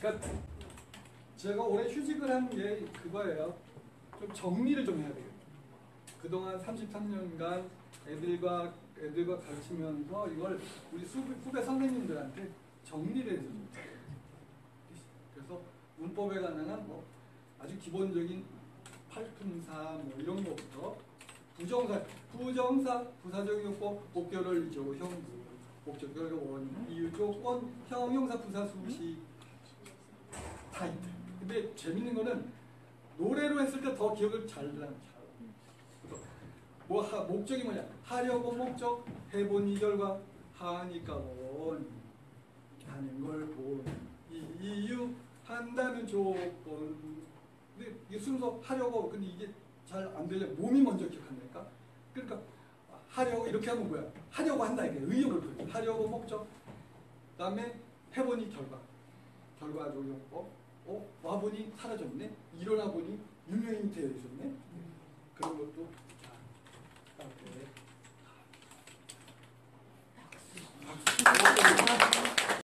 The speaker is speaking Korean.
그러니까 제가 올해 휴직을 한 게 그거예요. 좀 정리를 좀 해야 돼요. 그동안 33년간 애들과 애들과 가르치면서 이걸 우리 후배, 후배 선생님들한테 정리를 해서. 그래서 문법에 관한 뭐 아주 기본적인 팔품사 뭐 이런 것부터 부정사, 부정사, 부사적 용법, 목결을 이조, 형, 목적결 원, 이유 조건, 형용사, 부사, 수식 다 있대. 근데 재밌는 거는 노래로 했을 때 더 기억을 잘 나요. 뭐 하, 목적이 뭐냐? 하려고 목적 해본 이절과 하니까 원. 하는 걸 본. 이유 한다는 조건. 근데 이게 순서 하려고 근데 이게 잘 안 되려 몸이 먼저 기억한다니까? 그러니까 하려고 이렇게 하면 뭐야? 하려고 한다 이게 의욕을 부여 하려고 목적. 그 다음에 해보니 결과. 결과 적용법 어? 와보니 사라졌네? 일어나보니 유명인이 되어 있었네? 그런 것도